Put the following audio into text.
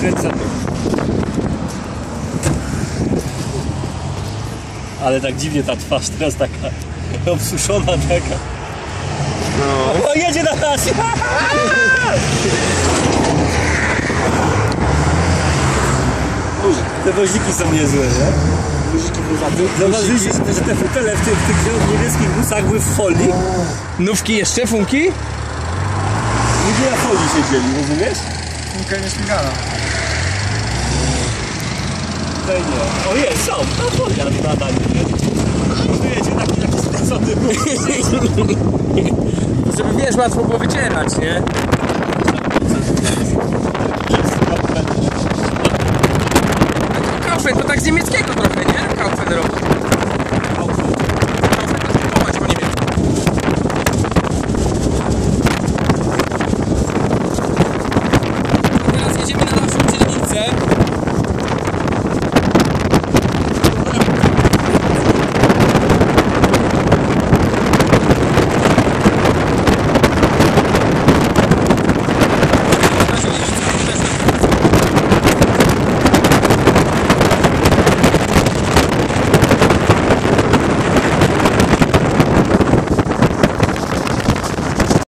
skręca Ale tak dziwnie ta twarz teraz taka obsuszona taka. No. O, jedzie na nas! Te woziki są niezłe, nie? Zauważyliście, no, no, że, że te fotele w tych, w tych niebieskich busach były w folii? Nówki jeszcze, funki? Ludzie na folii siedzieli, rozumiesz? Okej, nie śmigana. Tutaj nie. O jest, są! No pojazd nadal nie. Czujecie taki, taki spędzony Żeby wiesz, łatwo było wycierać, nie? Kaufman, to tak z niemieckiego trochę, nie? Kaufman robi.